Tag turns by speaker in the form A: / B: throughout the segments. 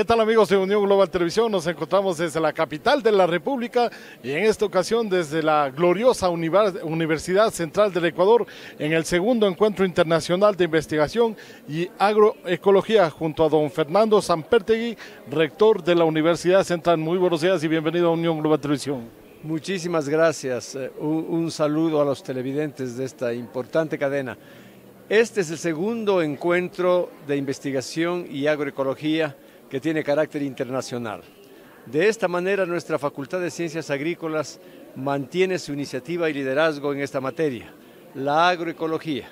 A: ¿Qué tal amigos de Unión Global Televisión? Nos encontramos desde la capital de la República y en esta ocasión desde la gloriosa Universidad Central del Ecuador en el segundo encuentro internacional de investigación y agroecología junto a don Fernando Sampertegui, rector de la Universidad Central. Muy buenos días y bienvenido a Unión Global Televisión.
B: Muchísimas gracias. Eh, un, un saludo a los televidentes de esta importante cadena. Este es el segundo encuentro de investigación y agroecología que tiene carácter internacional. De esta manera, nuestra Facultad de Ciencias Agrícolas mantiene su iniciativa y liderazgo en esta materia, la agroecología,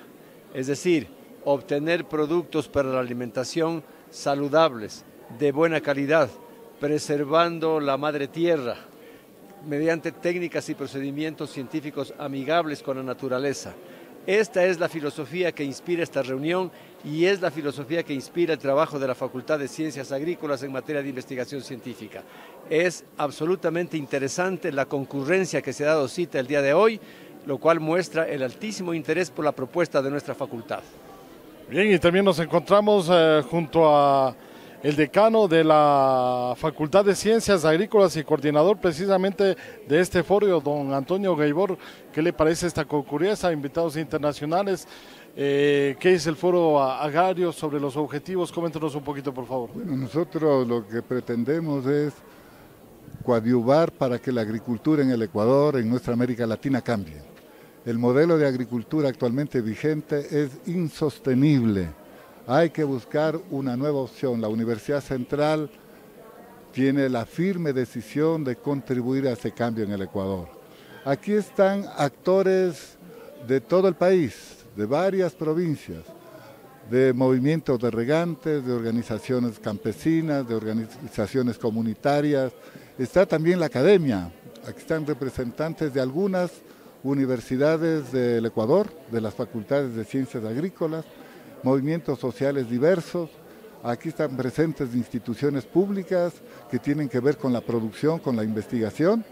B: es decir, obtener productos para la alimentación saludables, de buena calidad, preservando la madre tierra, mediante técnicas y procedimientos científicos amigables con la naturaleza. Esta es la filosofía que inspira esta reunión y es la filosofía que inspira el trabajo de la Facultad de Ciencias Agrícolas en materia de investigación científica. Es absolutamente interesante la concurrencia que se ha dado cita el día de hoy, lo cual muestra el altísimo interés por la propuesta de nuestra facultad.
A: Bien, y también nos encontramos eh, junto a el decano de la Facultad de Ciencias Agrícolas y coordinador precisamente de este foro, don Antonio Gaibor. ¿Qué le parece esta concurrencia? Invitados internacionales. Eh, ¿Qué es el foro agrario sobre los objetivos? Coméntenos un poquito, por favor.
C: Bueno, nosotros lo que pretendemos es coadyuvar para que la agricultura en el Ecuador, en nuestra América Latina, cambie. El modelo de agricultura actualmente vigente es insostenible hay que buscar una nueva opción. La Universidad Central tiene la firme decisión de contribuir a ese cambio en el Ecuador. Aquí están actores de todo el país, de varias provincias, de movimientos de regantes, de organizaciones campesinas, de organizaciones comunitarias. Está también la academia. Aquí están representantes de algunas universidades del Ecuador, de las facultades de ciencias agrícolas, movimientos sociales diversos. Aquí están presentes instituciones públicas que tienen que ver con la producción, con la investigación.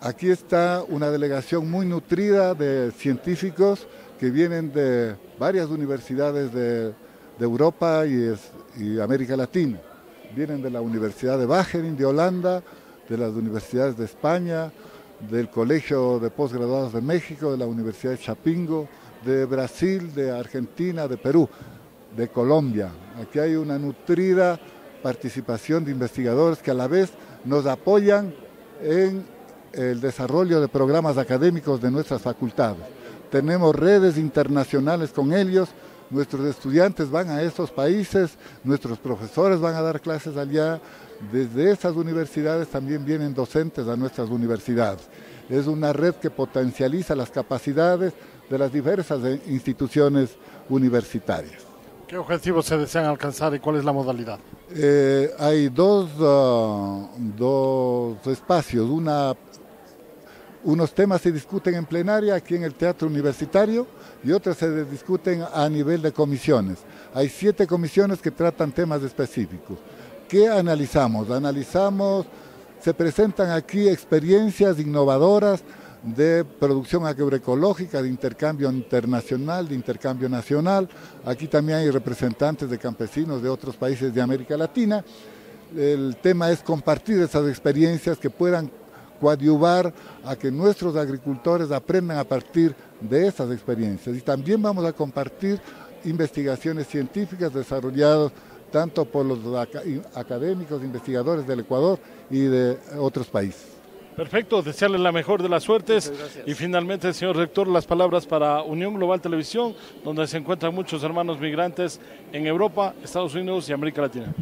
C: Aquí está una delegación muy nutrida de científicos que vienen de varias universidades de, Europa y, América Latina. Vienen de la Universidad de Wageningen de Holanda, de las universidades de España, del Colegio de Postgraduados de México, de la Universidad de Chapingo, de Brasil, de Argentina, de Perú, de Colombia. Aquí hay una nutrida participación de investigadores que a la vez nos apoyan en el desarrollo de programas académicos de nuestras facultades. Tenemos redes internacionales con ellos, nuestros estudiantes van a estos países, nuestros profesores van a dar clases allá, desde esas universidades también vienen docentes a nuestras universidades. Es una red que potencializa las capacidades, de las diversas eh, instituciones universitarias.
A: ¿Qué objetivos se desean alcanzar y cuál es la modalidad?
C: Eh, hay dos, ah, dos espacios. Una, unos temas se discuten en plenaria aquí en el Teatro Universitario y otros se discuten a nivel de comisiones. Hay siete comisiones que tratan temas específicos. ¿Qué analizamos? Analizamos, se presentan aquí experiencias innovadoras de producción agroecológica, de intercambio internacional, de intercambio nacional. Aquí también hay representantes de campesinos de otros países de América Latina. El tema es compartir esas experiencias que puedan coadyuvar a que nuestros agricultores aprendan a partir de esas experiencias. Y también vamos a compartir investigaciones científicas desarrolladas tanto por los académicos, investigadores del Ecuador y de otros países.
A: Perfecto, desearle la mejor de las suertes. Y finalmente, señor rector, las palabras para Unión Global Televisión, donde se encuentran muchos hermanos migrantes en Europa, Estados Unidos y América Latina.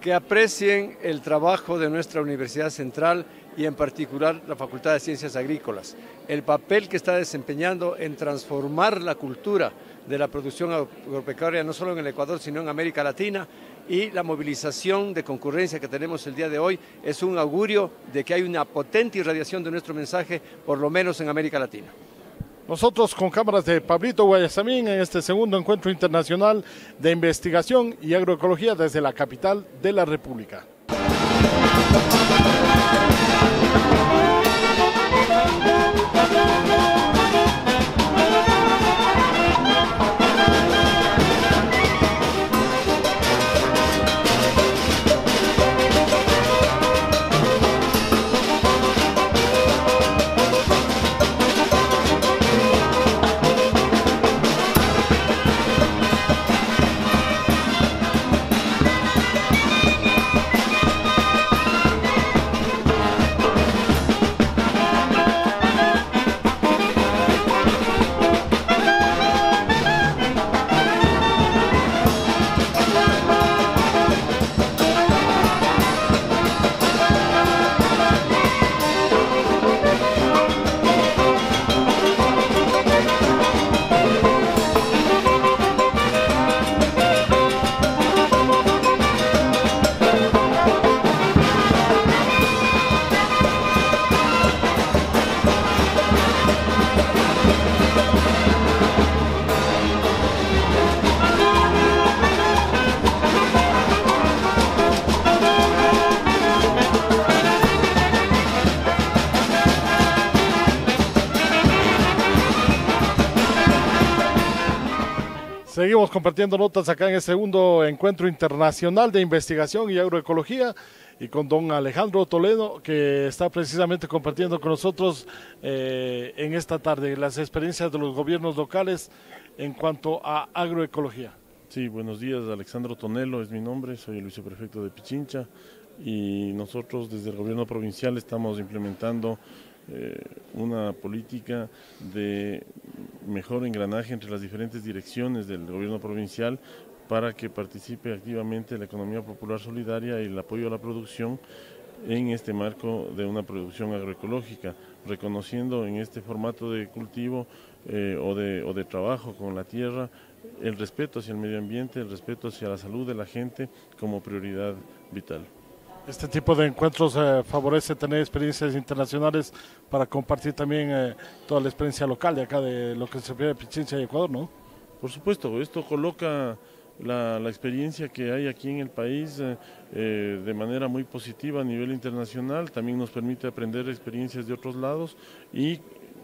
B: Que aprecien el trabajo de nuestra Universidad Central y en particular la Facultad de Ciencias Agrícolas, el papel que está desempeñando en transformar la cultura de la producción agropecuaria no solo en el Ecuador, sino en América Latina y la movilización de concurrencia que tenemos el día de hoy es un augurio de que hay una potente irradiación de nuestro mensaje, por lo menos en América Latina.
A: Nosotros con cámaras de Pablito Guayasamín en este segundo encuentro internacional de investigación y agroecología desde la capital de la República. Seguimos compartiendo notas acá en el segundo encuentro internacional de investigación y agroecología y con don Alejandro Toledo que está precisamente compartiendo con nosotros eh, en esta tarde las experiencias de los gobiernos locales en cuanto a agroecología.
D: Sí, buenos días, Alexandro Tonelo es mi nombre, soy el viceprefecto de Pichincha y nosotros desde el gobierno provincial estamos implementando eh, una política de mejor engranaje entre las diferentes direcciones del gobierno provincial para que participe activamente la economía popular solidaria y el apoyo a la producción en este marco de una producción agroecológica, reconociendo en este formato de cultivo eh, o, de, o de trabajo con la tierra el respeto hacia el medio ambiente, el respeto hacia la salud de la gente como prioridad vital.
A: Este tipo de encuentros eh, favorece tener experiencias internacionales para compartir también eh, toda la experiencia local de acá de lo que se refiere a Pichincha y Ecuador, ¿no?
D: Por supuesto, esto coloca la, experiencia que hay aquí en el país eh, de manera muy positiva a nivel internacional, también nos permite aprender experiencias de otros lados y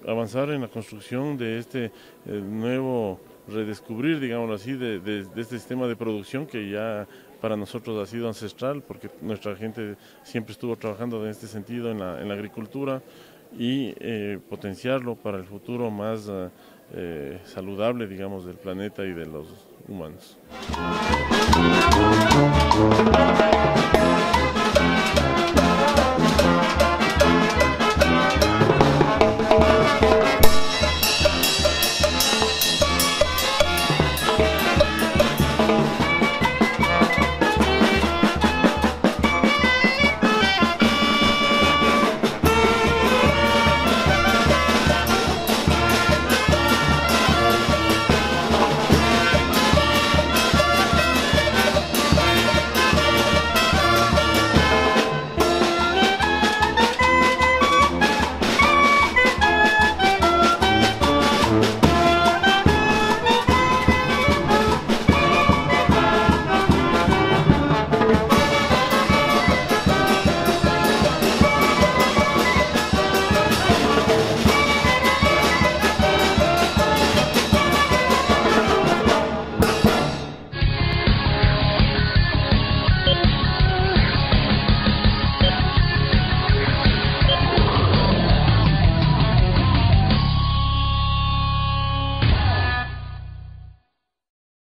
D: avanzar en la construcción de este nuevo redescubrir, digámoslo así, de, de, este sistema de producción que ya para nosotros ha sido ancestral porque nuestra gente siempre estuvo trabajando en este sentido en la, agricultura y eh, potenciarlo para el futuro más eh, saludable, digamos, del planeta y de los humanos.